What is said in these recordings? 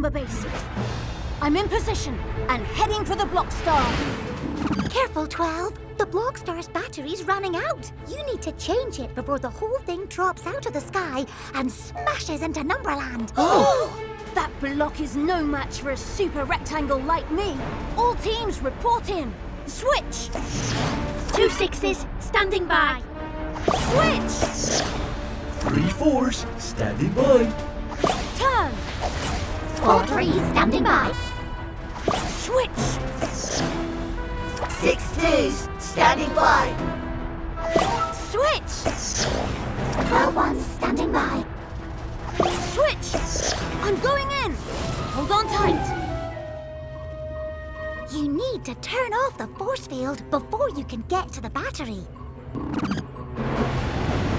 Bomber Base. I'm in position and heading for the Block Star. Careful, 12. The block star's battery's running out. You need to change it before the whole thing drops out of the sky and smashes into Numberland. Oh! that block is no match for a super rectangle like me. All teams report in. Switch! Two sixes, standing by. Switch! Three fours, standing by. Turn! Four threes, standing by. Switch! Six Six twos, standing by. Switch! Twelve ones, standing by. Switch! I'm going in! Hold on tight! You need to turn off the force field before you can get to the battery.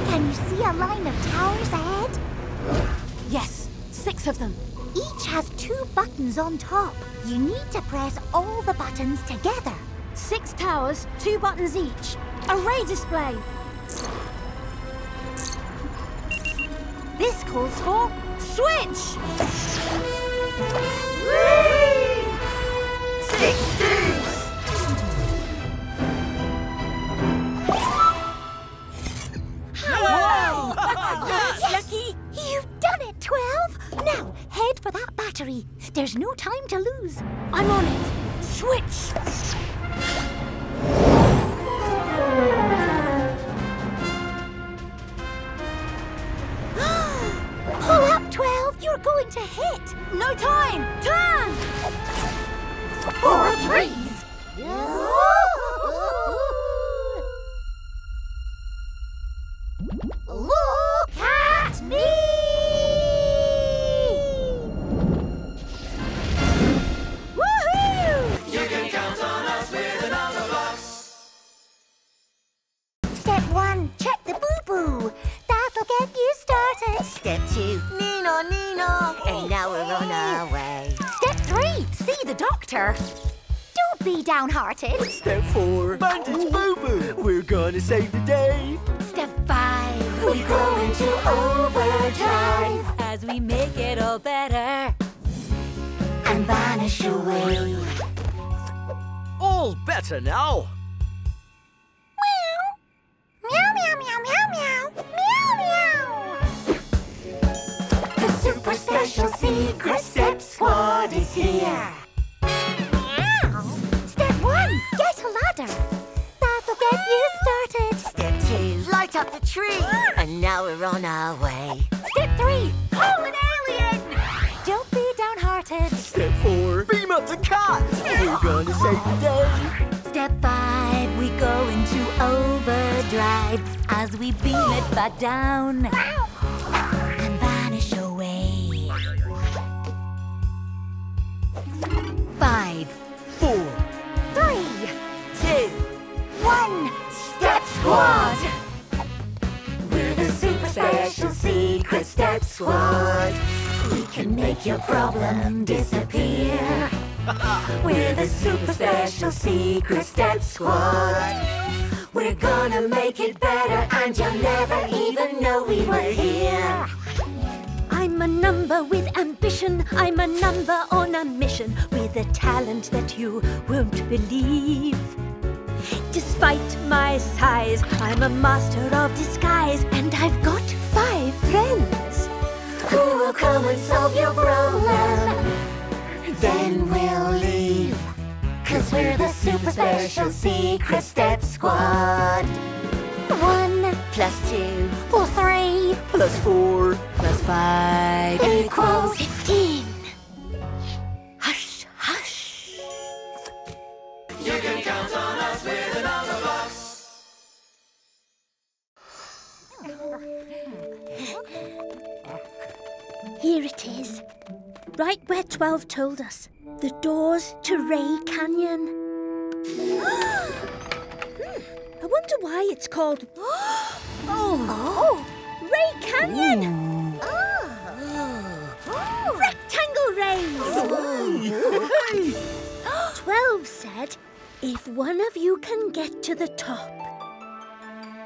Can you see a line of towers ahead? Yes, six of them. Each has two buttons on top. You need to press all the buttons together. Six towers, two buttons each. Array display. This calls for switch! The doctor. Don't be downhearted. Step four, Bandits Boo Boo. We're gonna save the day. Step five, We go into overdrive As we make it all better. and vanish away. All better now. Meow, meow, meow, meow, meow, meow, meow. The super special secret up the cat. We're gonna save the day. Step five, we go into overdrive as we beam it back down and vanish away. Five, Four, Three, Two, one. Step Squad. We're the super special secret step squad. We can make your problem disappear. We're the super special secret step squad. We're gonna make it better, and you'll never even know we were here. I'm a number with ambition. I'm a number on a mission with a talent that you won't believe. Despite my size, I'm a master of disguise, and I've got five friends. Who will come and solve your problem? The special secret step squad. One Plus two or three. plus four. Plus five equals fifteen. Hush, hush. You can count on us with another box. Here it is. Right where 12 told us. The doors to Ray Canyon. Wonder why it's called. Oh, oh, Ray Canyon! Ah. Rectangle rays! 12 said if one of you can get to the top,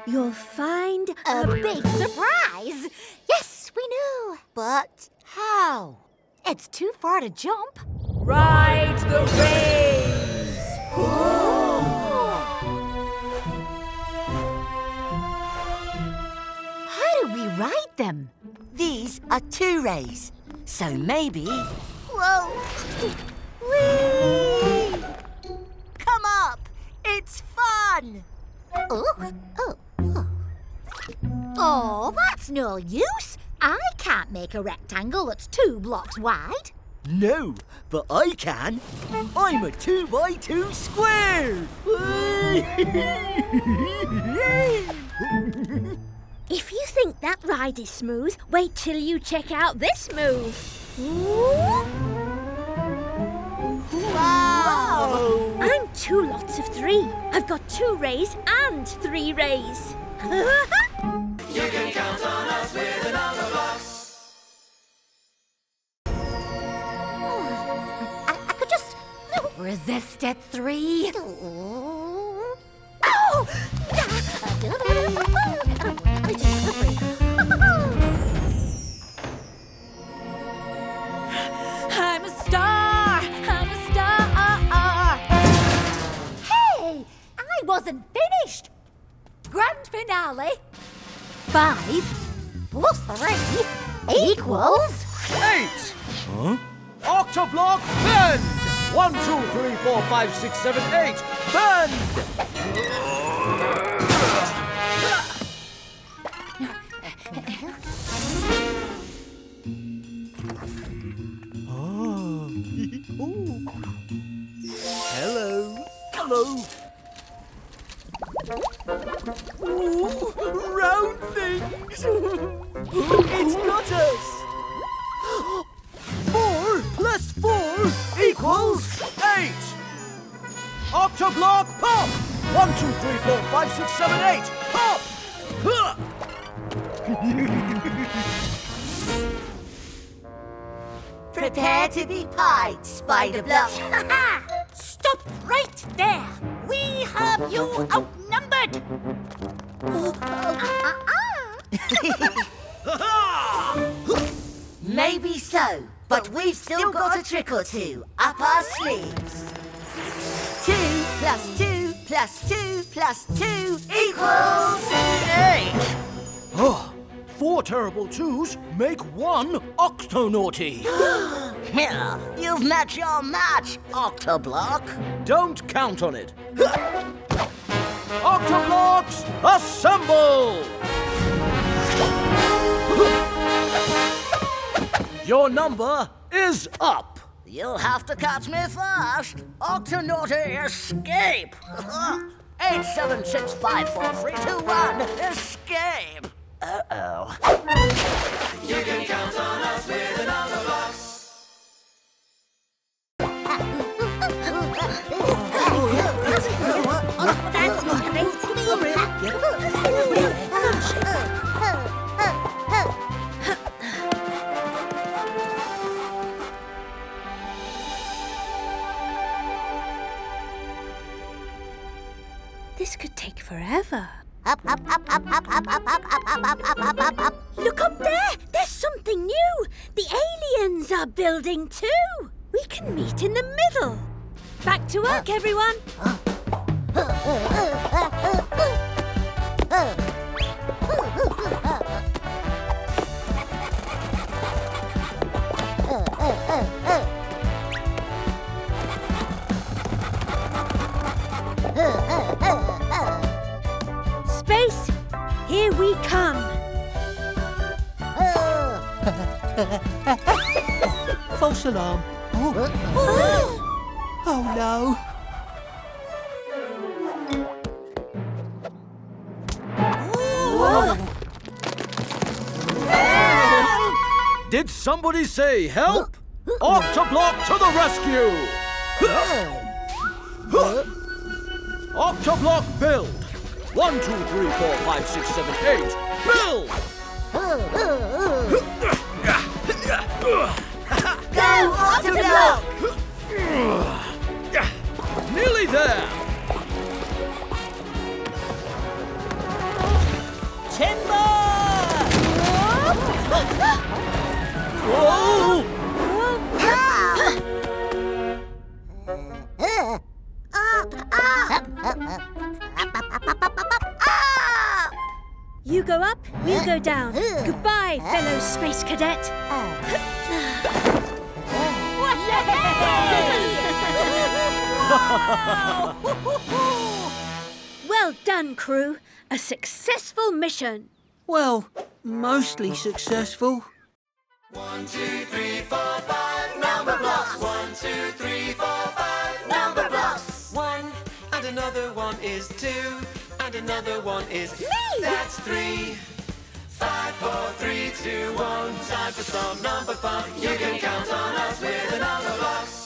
you'll find A big surprise. Yes, we know. But how? It's too far to jump. Ride the rays! Ride them? These are two rays. So maybe. Whoa! Whee! Come up! It's fun! Oh, oh, oh. Oh, that's no use. I can't make a rectangle that's two blocks wide. No, but I can. I'm a two by two square. If you think that ride is smooth, wait till you check out this move. Wow! I'm two lots of three. I've got two rays and three rays. Oh, I, I could just. Resist at three. Oh! I'm Grand finale. Five plus three equals. Eight. Huh? Octoblock bend. One, two, three, four, five, six, seven, eight. Bend. Oh. Ooh. Hello. Hello. Octoblock pop. One, two, three, four, five, six, seven, eight. Pop. Huh. Prepare to be pied, Spider Block. Stop right there! We have you outnumbered! Maybe so, but we've still got a trick or two up our sleeves. Two plus two plus two plus two equals eight. Oh, four terrible twos make one Octonaughty. Here, you've met your match, Octoblock. Don't count on it. Octoblocks, assemble! Your number is up. You'll have to catch me first, or to not escape. 876544321, escape. Uh-oh. You can count on us with. That's motivating. Up, up, up, up, up, up, up, up, up, up, up, up, up, up, up. Look up there! There's something new! The aliens are building too! We can meet in the middle! Back to work, everyone! False alarm. Oh, oh no. Did somebody say help? Octoblock to the rescue! Octoblock build! One, two, three, four, five, six, seven, eight. Build! Go, Go 曼 You go up, we'll go down. Uh, uh. Goodbye, fellow space cadet. Uh. well done, crew. A successful mission. Well, mostly successful. One, two, three, four, five, Numberblocks. One, two, three, four, five, Numberblocks. One, and another one is two, and another one is me. That's three. Five, four, three, two, one. Time for some number fun. You can count on us with a number box.